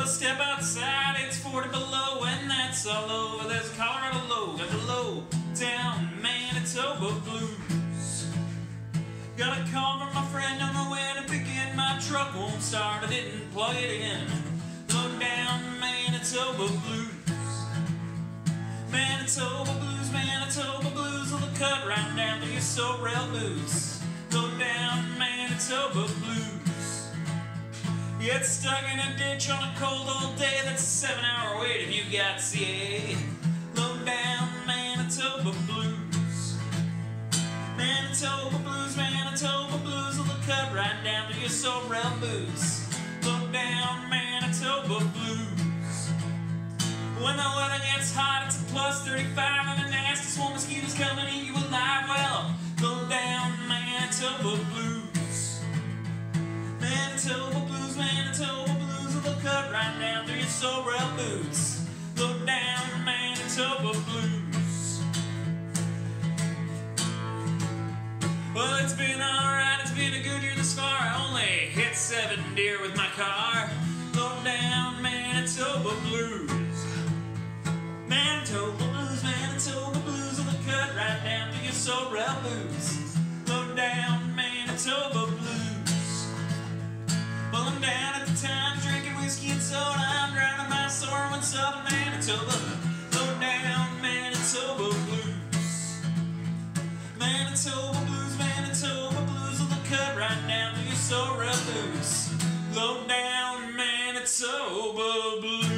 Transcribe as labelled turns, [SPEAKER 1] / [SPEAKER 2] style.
[SPEAKER 1] I step outside, it's 40 below, and that's all over. There's a Colorado low, got the low down Manitoba blues. Got a call from my friend on the way to begin. My truck won't start, I didn't plug it in. Low down Manitoba blues. Manitoba blues, Manitoba blues, will cut right down to your Sorel boots. Low down Manitoba blues. Get stuck in a ditch on a cold old day, that's a seven hour wait if you got CAA. Low down Manitoba blues. Manitoba blues, Manitoba blues, will cut right down to your Sorel boots. Low down Manitoba blues. When the weather gets hot, Sorel boots. Low down Manitoba blues. Well, it's been alright, it's been a good year thus far. I only hit seven deer with my car. Low down Manitoba blues. Manitoba blues, Manitoba blues, will cut right down to your Sorel boots. Manitoba, low down Manitoba blues. Manitoba blues, Manitoba blues on the cut right now, you're so relentless. Low down Manitoba blues.